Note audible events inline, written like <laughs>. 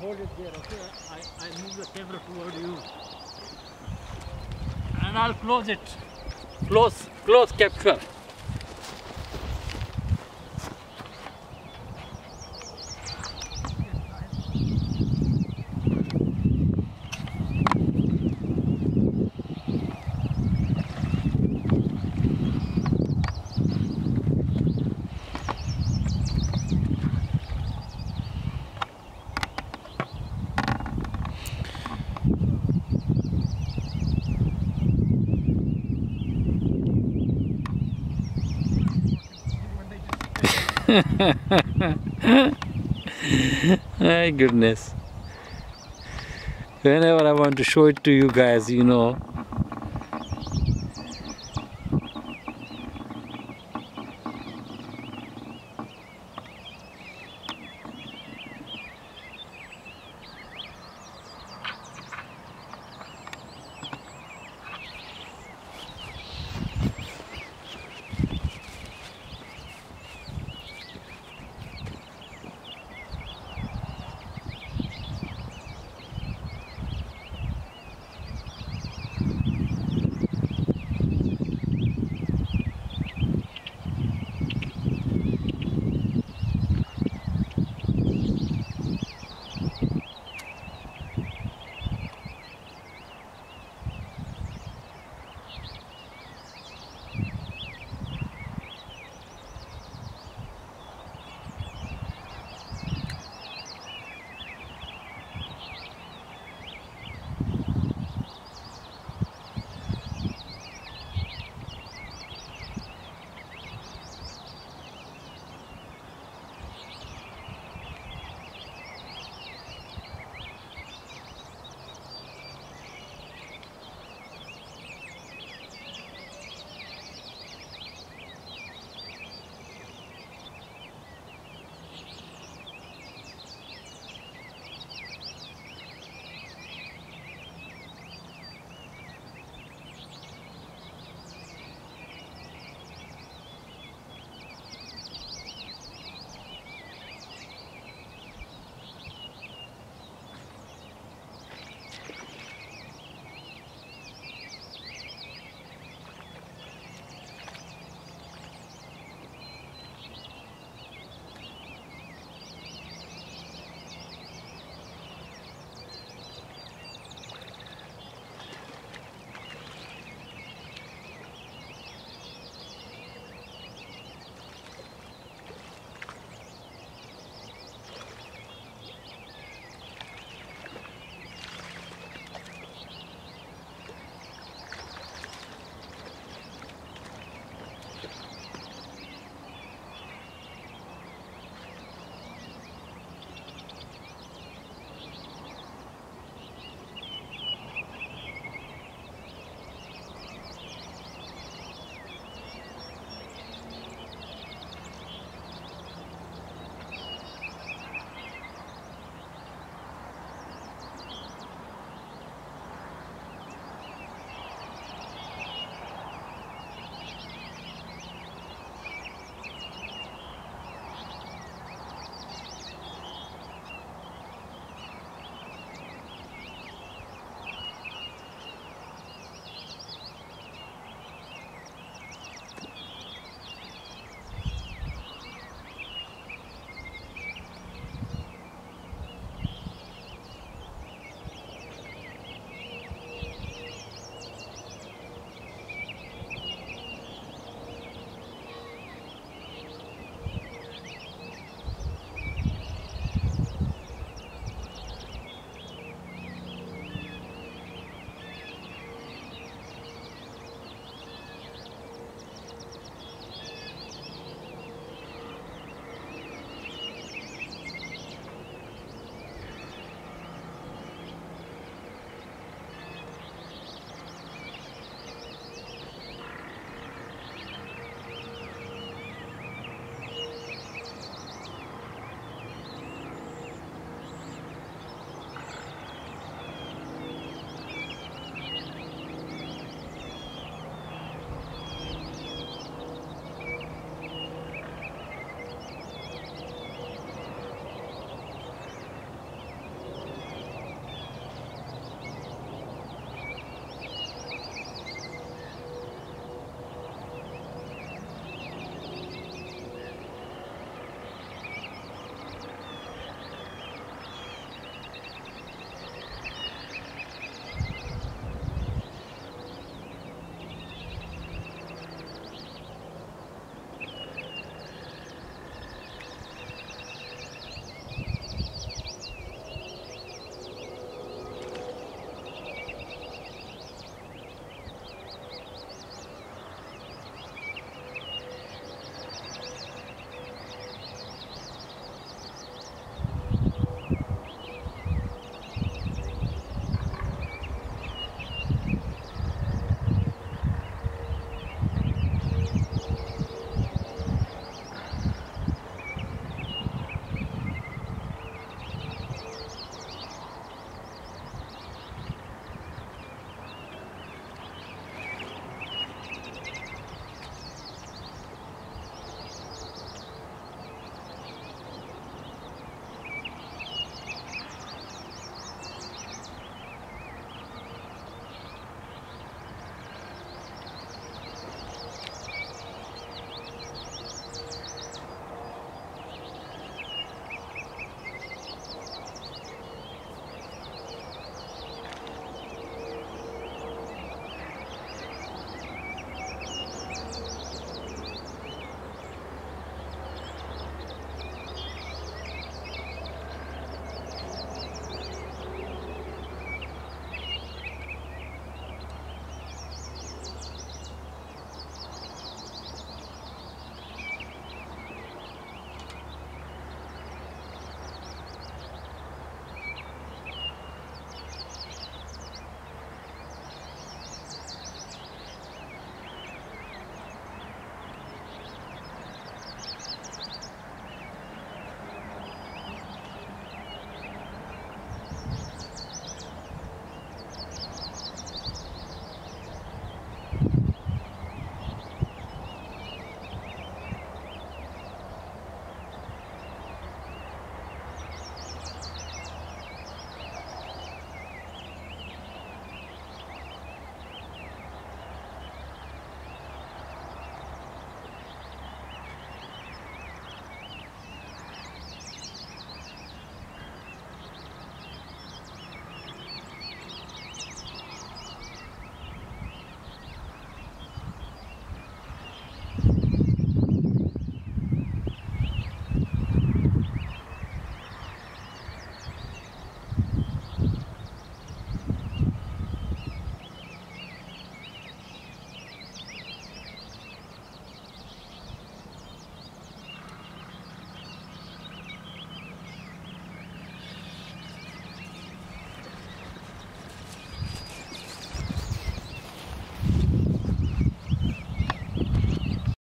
hold it there, okay? I, I move the camera toward you. And I'll close it. Close, close capture. <laughs> My goodness. Whenever I want to show it to you guys, you know,